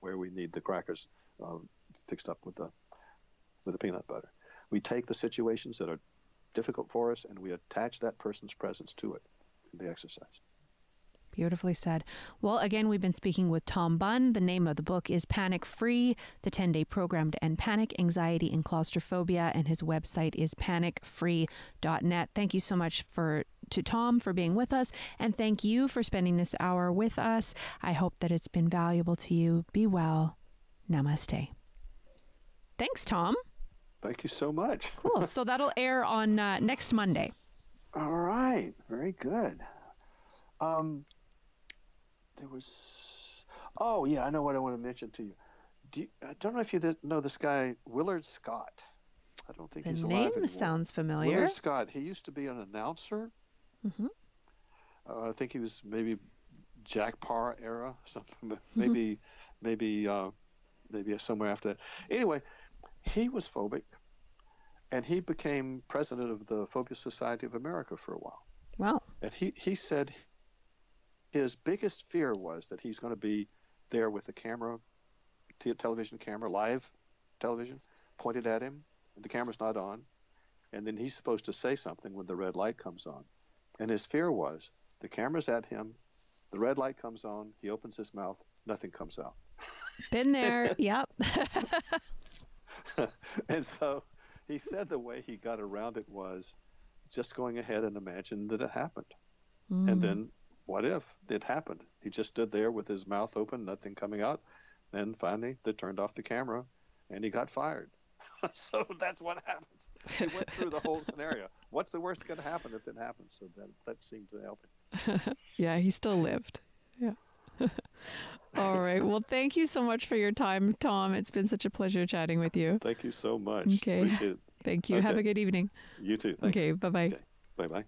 B: where we need the crackers uh, fixed up with the with the peanut butter. We take the situations that are difficult for us and we attach that person's presence to it in the exercise.
A: Beautifully said. Well, again, we've been speaking with Tom Bunn. The name of the book is Panic Free The 10 Day Program to End Panic, Anxiety, and Claustrophobia. And his website is panicfree.net. Thank you so much for to Tom for being with us. And thank you for spending this hour with us. I hope that it's been valuable to you. Be well. Namaste. Thanks, Tom.
B: Thank you so much.
A: cool. So that'll air on uh, next Monday.
B: All right. Very good. Um, there was. Oh yeah, I know what I want to mention to you. Do you, I don't know if you know this guy Willard Scott. I don't think
A: the
B: he's
A: alive
B: anymore.
A: name sounds familiar.
B: Willard Scott. He used to be an announcer. Mm-hmm. Uh, I think he was maybe Jack Paar era, something. Maybe, mm-hmm. maybe, uh, maybe somewhere after that. Anyway, he was phobic, and he became president of the Phobia Society of America for a while.
A: Wow.
B: And he, he said his biggest fear was that he's going to be there with the camera, t- television camera, live television, pointed at him, and the camera's not on. And then he's supposed to say something when the red light comes on. And his fear was the camera's at him, the red light comes on, he opens his mouth, nothing comes out.
A: Been there, yep.
B: and so he said the way he got around it was just going ahead and imagine that it happened. Mm. And then what if it happened? He just stood there with his mouth open, nothing coming out. Then finally, they turned off the camera and he got fired. so that's what happens. He went through the whole scenario. What's the worst going to happen if it happens? So that, that seemed to help
A: him. yeah, he still lived. Yeah. All right. Well, thank you so much for your time, Tom. It's been such a pleasure chatting with you.
B: Thank you so much.
A: Okay. Thank you. Okay. Have a good evening.
B: You too. Thanks.
A: Okay. Bye bye. Okay.
B: Bye bye.